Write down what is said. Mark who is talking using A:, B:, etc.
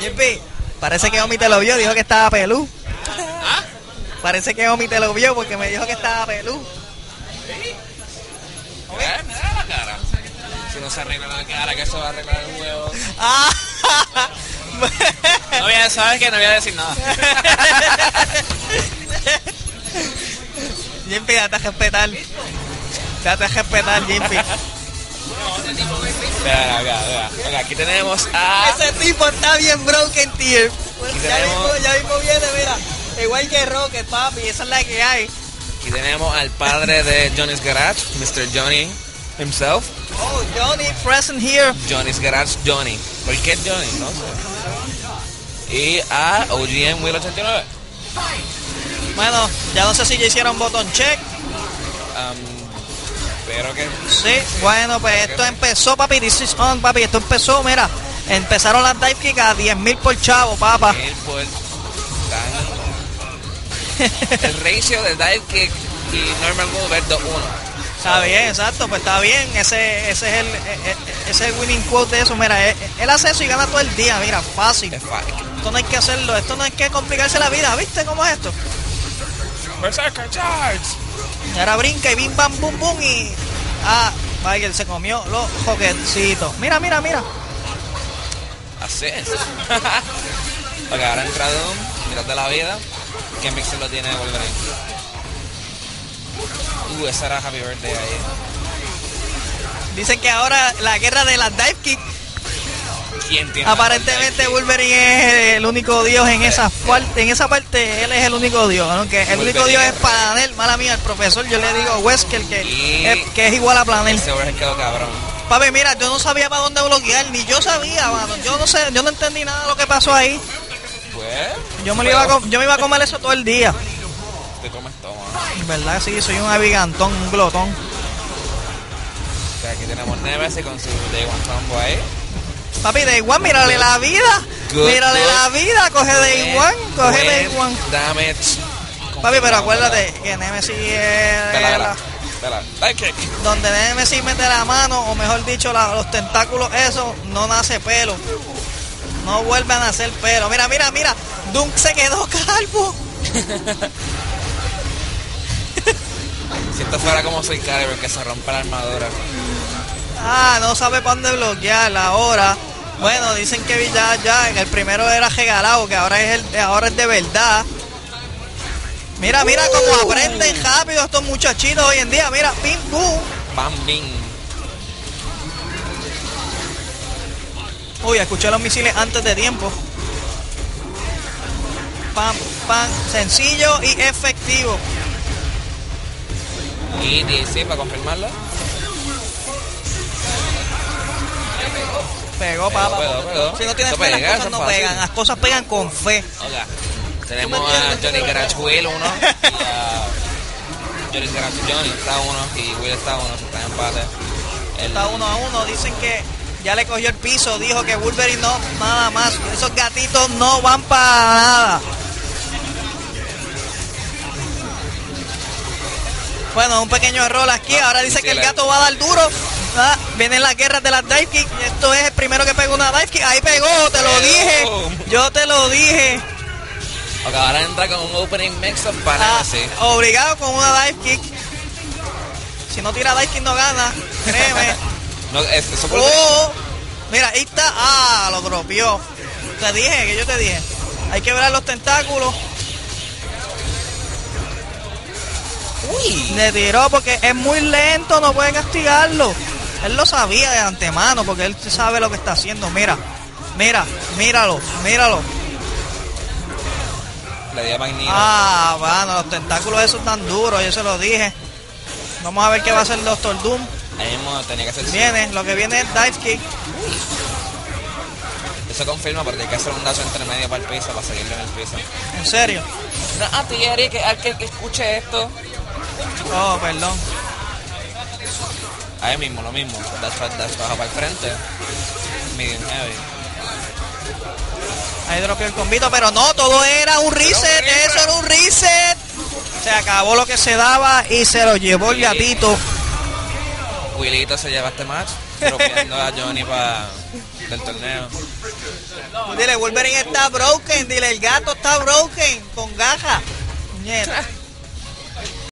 A: Jepi, parece que Omi te lo vio, dijo que estaba pelú.
B: ¿Ah?
A: Parece que Omi te lo vio porque me dijo que estaba pelú.
B: Eh, me da la cara. Si no se arregla la cara, que eso va a arreglar el huevo.
A: Ah.
B: No voy a, ¿sabes qué? No voy a decir nada.
A: Jimpi, date a respetar. Date a respetar, Jimpi.
B: Mira, mira. Mira, aquí tenemos a...
A: Ese tipo está bien broken, tier. Ya
B: tenemos-
A: mismo, ya mismo viene, mira. Igual que Rocket, papi, esa es la que hay.
B: Aquí tenemos al padre de Johnny's Garage, Mr. Johnny himself.
A: Oh, Johnny present here.
B: Johnny's Garage Johnny. ¿Por qué Johnny? No sé. Y a OGM Will 89.
A: Bueno, ya no sé si ya hicieron botón check.
B: Um, espero que...
A: Sí, bueno, pues esto empezó, papi. This is on, papi. Esto empezó, mira. Empezaron las dive kick a 10.000 por chavo, papá.
B: Por El ratio de dive kick y normal move es 2-1.
A: Está bien, exacto, pues está bien. Ese, ese es el, e- e- ese es el winning quote de eso. Mira, él, él hace eso y gana todo el día. Mira, fácil.
B: Es fácil.
A: Esto no hay que hacerlo. Esto no hay que complicarse la vida. ¿Viste cómo es esto?
B: Berserker Charge.
A: Y ahora brinca y bim, bam, bum, bum y... Ah, Michael se comió los joguetitos. Mira, mira, mira.
B: Así es. ok, ahora entra Doom, mirad de la vida. ¿Qué mixer lo tiene Wolverine? Uh, esa era Happy Birthday ahí.
A: Dicen que ahora la guerra de las dive kick, Aparentemente Wolverine es el único dios en esa parte, en esa parte él es el único dios, aunque el único dios es Planel, mala mía, el profesor, yo le digo a Wesker que, es, que es igual a Planel.
B: Quedó cabrón.
A: Papi, mira, yo no sabía para dónde bloquear, ni yo sabía, mano. Yo no sé, yo no entendí nada de lo que pasó ahí.
B: Pues.
A: Yo me, lo iba a, com- yo me iba a comer eso todo el día.
B: Te comes todo, mano.
A: En verdad, sí, soy un abigantón, un glotón.
B: O sea, aquí tenemos Nemesis con su Day One Combo ahí.
A: Papi, Day One, mírale la vida.
B: Good,
A: mírale
B: good.
A: la vida, coge Day One, coge
B: Buen
A: One.
B: Damage.
A: Papi, pero acuérdate que Nemesis es la- donde Nemesis mete la mano, o mejor dicho, la- los tentáculos, eso, no nace pelo. No vuelve a nacer pelo. Mira, mira, mira. Dunk se quedó calvo.
B: Si esto fuera como soy Calibur, que se rompe la armadura.
A: Ah, no sabe para dónde bloquear ahora. Bueno, dicen que ya, ya, el primero era regalado, que ahora es el, ahora es de verdad. Mira, mira cómo aprenden rápido estos muchachitos hoy en día. Mira, pim, pum.
B: Bam, bing.
A: Uy, escuché los misiles antes de tiempo. Pam, pam, sencillo y efectivo.
B: Y DC para confirmarlo.
A: Pegó, papá.
B: pegó, pegó.
A: Si no tienes fe, las cosas no
B: fácil.
A: pegan. Las cosas pegan con fe.
B: Tenemos
A: ¿Tú me
B: a? Johnny Garage Will uno y a Johnny Garage Johnny está uno y Will está uno, se está en empate. El-
A: Está uno a uno. Dicen que ya le cogió el piso. Dijo que Wolverine no, nada más. Esos gatitos no van para nada. Bueno, un pequeño error aquí. Ahora dice que el gato va a dar duro. Ah, vienen las guerras de las dive kick. Esto es el primero que pegó una dive kick. Ahí pegó, te lo dije. Yo te lo dije.
B: Ok, ahora entra con un opening mix-up para
A: Ah, obligado con una dive kick. Si no tira dive kick no gana. Créeme.
B: No, es- eso por
A: Oh, mira, ahí está. Ah, lo dropeó. Te dije, que yo te dije. Hay que ver los tentáculos.
B: Uy.
A: Le tiró porque es muy lento, no puede castigarlo. Él lo sabía de antemano porque él sabe lo que está haciendo. Mira, mira, míralo, míralo.
B: Le di a Magneto.
A: Ah, bueno, los tentáculos esos tan duros, yo se lo dije. Vamos a ver qué va a hacer el Doctor Doom.
B: Ahí mismo tenía que ser
A: Viene, lo que viene es dive kick.
B: Eso confirma porque hay que hacer un dash entre medio para el piso para seguirlo en el piso.
A: En serio.
B: No, a ti, Eric, que, al que, que escuche esto.
A: Oh, perdón.
B: Ahí mismo, lo mismo. Dash, para- dash baja para el frente. Medium heavy.
A: Ahí dropeó el convito, pero no, todo era un reset,
B: reset.
A: eso era un reset. Se acabó lo que se daba y se lo llevó el gatito.
B: Wilito se lleva este match, tropeando a Johnny para del torneo.
A: Dile, Wolverine está broken. Dile, el gato está broken. Con gaja. Nieta.